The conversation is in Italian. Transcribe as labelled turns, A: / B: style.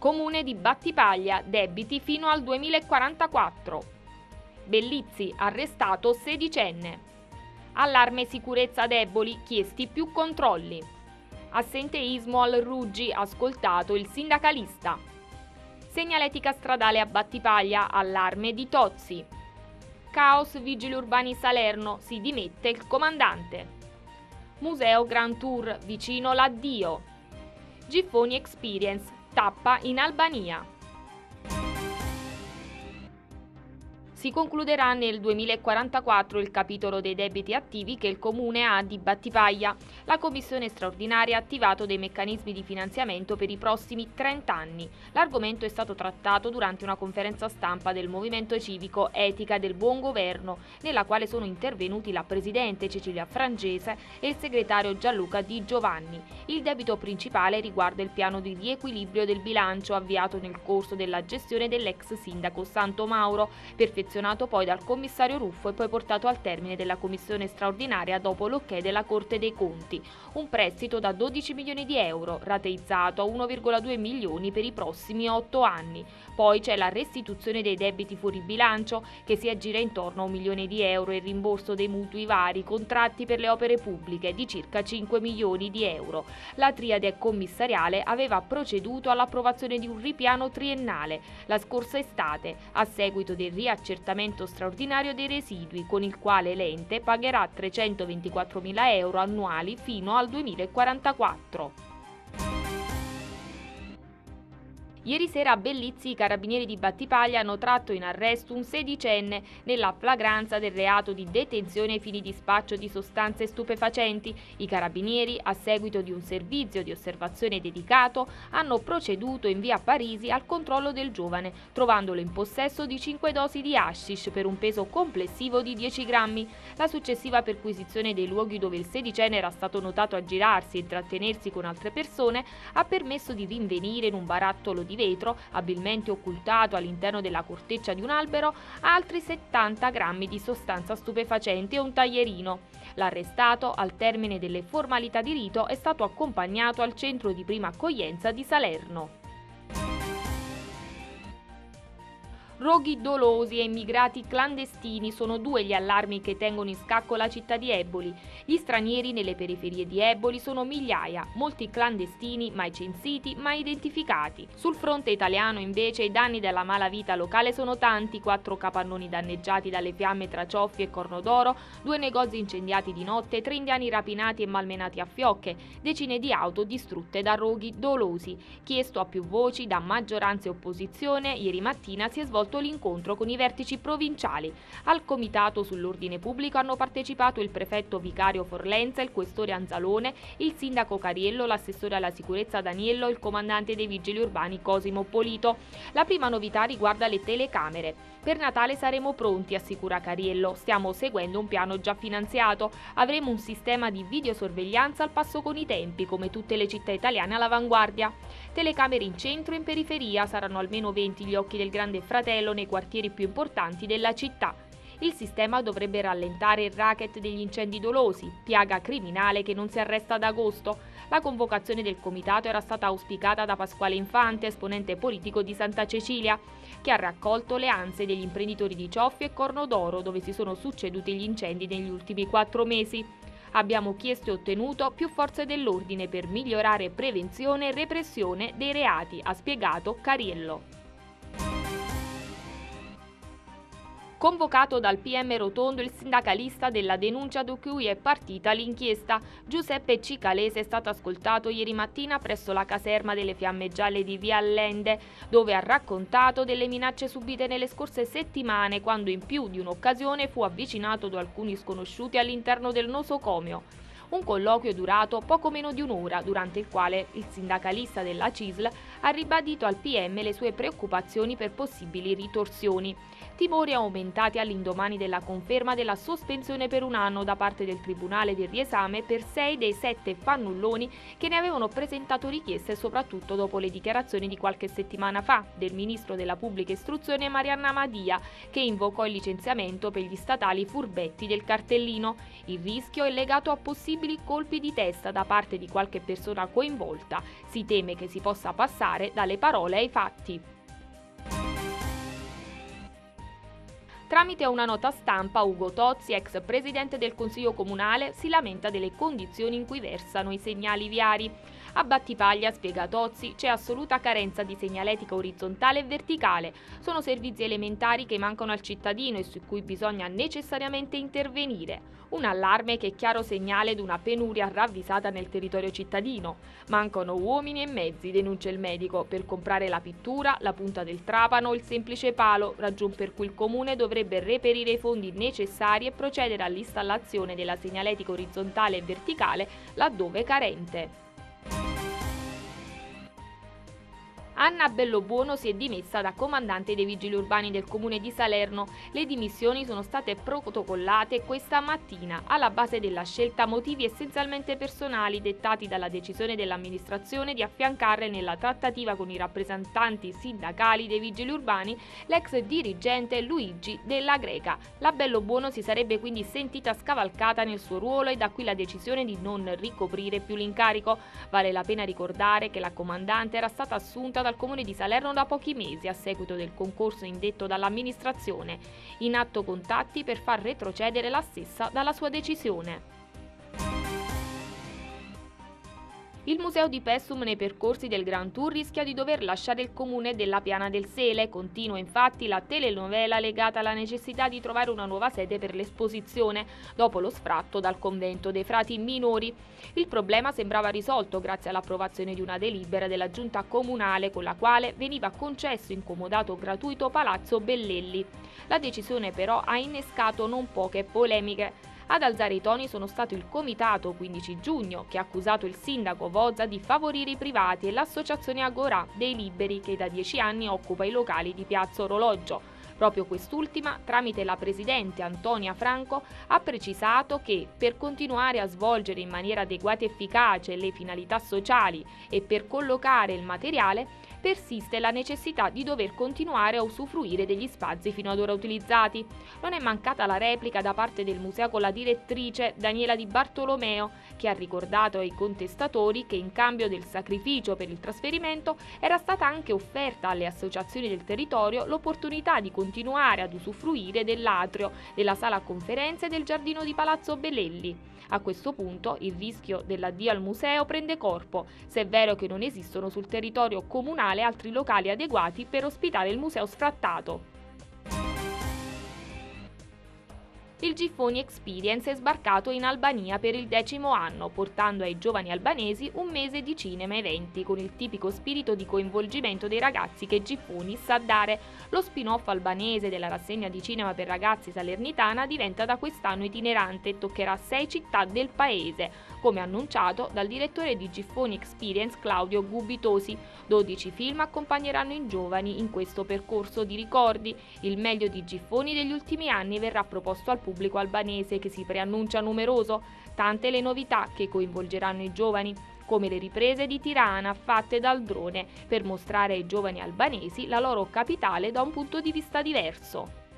A: Comune di Battipaglia, debiti fino al 2044. Bellizzi, arrestato sedicenne. Allarme sicurezza deboli, chiesti più controlli. Assenteismo al Ruggi, ascoltato il sindacalista. Segnaletica stradale a Battipaglia, allarme di Tozzi. Caos Vigili Urbani Salerno, si dimette il comandante. Museo Grand Tour, vicino l'addio. Giffoni Experience, tappa in Albania. Si concluderà nel 2044 il capitolo dei debiti attivi che il Comune ha di Battipaglia. La Commissione straordinaria ha attivato dei meccanismi di finanziamento per i prossimi 30 anni. L'argomento è stato trattato durante una conferenza stampa del Movimento Civico Etica del Buon Governo, nella quale sono intervenuti la Presidente Cecilia Frangese e il segretario Gianluca Di Giovanni. Il debito principale riguarda il piano di riequilibrio del bilancio avviato nel corso della gestione dell'ex sindaco Santo Mauro, perfezionato perfezionato poi dal commissario Ruffo e poi portato al termine della commissione straordinaria dopo l'ok della Corte dei Conti. Un prestito da 12 milioni di euro, rateizzato a 1,2 milioni per i prossimi 8 anni. Poi c'è la restituzione dei debiti fuori bilancio, che si aggira intorno a un milione di euro e il rimborso dei mutui vari contratti per le opere pubbliche di circa 5 milioni di euro. La triade commissariale aveva proceduto all'approvazione di un ripiano triennale la scorsa estate, a seguito del riaccertamento accertamento straordinario dei residui con il quale l'ente pagherà 324.000 euro annuali fino al 2044. Ieri sera a Bellizzi i carabinieri di Battipaglia hanno tratto in arresto un sedicenne nella flagranza del reato di detenzione ai fini di spaccio di sostanze stupefacenti. I carabinieri, a seguito di un servizio di osservazione dedicato, hanno proceduto in via Parisi al controllo del giovane, trovandolo in possesso di 5 dosi di hashish per un peso complessivo di 10 grammi. La successiva perquisizione dei luoghi dove il sedicenne era stato notato aggirarsi e intrattenersi con altre persone ha permesso di rinvenire in un barattolo di vetro, abilmente occultato all'interno della corteccia di un albero, altri 70 grammi di sostanza stupefacente e un taglierino. L'arrestato, al termine delle formalità di rito, è stato accompagnato al centro di prima accoglienza di Salerno. Roghi dolosi e immigrati clandestini sono due gli allarmi che tengono in scacco la città di Eboli. Gli stranieri nelle periferie di Eboli sono migliaia, molti clandestini mai censiti, mai identificati. Sul fronte italiano invece i danni della malavita locale sono tanti, quattro capannoni danneggiati dalle fiamme tra Cioffi e Cornodoro, due negozi incendiati di notte, tre indiani rapinati e malmenati a fiocche, decine di auto distrutte da roghi dolosi. Chiesto a più voci da maggioranza e opposizione, ieri mattina si è svolto svolto l'incontro con i vertici provinciali. Al comitato sull'ordine pubblico hanno partecipato il prefetto vicario Forlenza, il questore Anzalone, il sindaco Cariello, l'assessore alla sicurezza Daniello e il comandante dei vigili urbani Cosimo Polito. La prima novità riguarda le telecamere. Per Natale saremo pronti, assicura Cariello. Stiamo seguendo un piano già finanziato. Avremo un sistema di videosorveglianza al passo con i tempi, come tutte le città italiane all'avanguardia. Telecamere in centro e in periferia, saranno almeno 20 gli occhi del grande fratello nei quartieri più importanti della città. Il sistema dovrebbe rallentare il racket degli incendi dolosi, piaga criminale che non si arresta ad agosto. La convocazione del comitato era stata auspicata da Pasquale Infante, esponente politico di Santa Cecilia, che ha raccolto le ansie degli imprenditori di Cioffi e Cornodoro, dove si sono succeduti gli incendi negli ultimi quattro mesi. Abbiamo chiesto e ottenuto più forze dell'ordine per migliorare prevenzione e repressione dei reati, ha spiegato Cariello. Convocato dal PM Rotondo il sindacalista della denuncia da cui è partita l'inchiesta, Giuseppe Cicalese è stato ascoltato ieri mattina presso la caserma delle Fiamme Gialle di Via Allende, dove ha raccontato delle minacce subite nelle scorse settimane quando in più di un'occasione fu avvicinato da alcuni sconosciuti all'interno del nosocomio. Un colloquio durato poco meno di un'ora, durante il quale il sindacalista della CISL ha ribadito al PM le sue preoccupazioni per possibili ritorsioni timori aumentati all'indomani della conferma della sospensione per un anno da parte del Tribunale del riesame per sei dei sette fannulloni che ne avevano presentato richieste soprattutto dopo le dichiarazioni di qualche settimana fa del ministro della pubblica istruzione Marianna Madia che invocò il licenziamento per gli statali furbetti del cartellino. Il rischio è legato a possibili colpi di testa da parte di qualche persona coinvolta. Si teme che si possa passare passare dalle parole ai fatti. Tramite una nota stampa, Ugo Tozzi, ex presidente del Consiglio Comunale, si lamenta delle condizioni in cui versano i segnali viari. A Battipaglia, spiega Tozzi, c'è assoluta carenza di segnaletica orizzontale e verticale. Sono servizi elementari che mancano al cittadino e su cui bisogna necessariamente intervenire. Un allarme che è chiaro segnale di una penuria ravvisata nel territorio cittadino. Mancano uomini e mezzi, denuncia il medico, per comprare la pittura, la punta del trapano o il semplice palo, ragion per cui il comune dovrebbe reperire i fondi necessari e procedere all'installazione della segnaletica orizzontale e verticale laddove carente. Anna Bellobuono si è dimessa da comandante dei vigili urbani del comune di Salerno. Le dimissioni sono state protocollate questa mattina. Alla base della scelta motivi essenzialmente personali dettati dalla decisione dell'amministrazione di affiancare nella trattativa con i rappresentanti sindacali dei vigili urbani l'ex dirigente Luigi della Greca. La Bellobuono si sarebbe quindi sentita scavalcata nel suo ruolo e da qui la decisione di non ricoprire più l'incarico. Vale la pena ricordare che la comandante era stata assunta da dal comune di Salerno da pochi mesi a seguito del concorso indetto dall'amministrazione, in atto contatti per far retrocedere la stessa dalla sua decisione. Il museo di Pessum nei percorsi del Grand Tour rischia di dover lasciare il comune della Piana del Sele. Continua infatti la telenovela legata alla necessità di trovare una nuova sede per l'esposizione, dopo lo sfratto dal convento dei frati minori. Il problema sembrava risolto grazie all'approvazione di una delibera della giunta comunale con la quale veniva concesso incomodato gratuito Palazzo Bellelli. La decisione però ha innescato non poche polemiche. Ad alzare i toni sono stato il comitato 15 giugno che ha accusato il sindaco Vozza di favorire i privati e l'associazione Agora dei Liberi che da dieci anni occupa i locali di Piazza Orologio. Proprio quest'ultima, tramite la presidente Antonia Franco, ha precisato che per continuare a svolgere in maniera adeguata e efficace le finalità sociali e per collocare il materiale, persiste la necessità di dover continuare a usufruire degli spazi fino ad ora utilizzati. Non è mancata la replica da parte del museo con la direttrice Daniela Di Bartolomeo, che ha ricordato ai contestatori che in cambio del sacrificio per il trasferimento era stata anche offerta alle associazioni del territorio l'opportunità di continuare ad usufruire dell'atrio, della sala conferenze e del giardino di Palazzo Belelli. A questo punto il rischio dell'addio al museo prende corpo, se è vero che non esistono sul territorio comunale altri locali adeguati per ospitare il museo sfrattato. il Giffoni Experience è sbarcato in Albania per il decimo anno, portando ai giovani albanesi un mese di cinema eventi, con il tipico spirito di coinvolgimento dei ragazzi che Giffoni sa dare. Lo spin-off albanese della rassegna di cinema per ragazzi salernitana diventa da quest'anno itinerante e toccherà sei città del paese, come annunciato dal direttore di Giffoni Experience Claudio Gubitosi. 12 film accompagneranno i giovani in questo percorso di ricordi. Il meglio di Giffoni degli ultimi anni verrà proposto al pubblico albanese che si preannuncia numeroso, tante le novità che coinvolgeranno i giovani, come le riprese di Tirana fatte dal drone per mostrare ai giovani albanesi la loro capitale da un punto di vista diverso.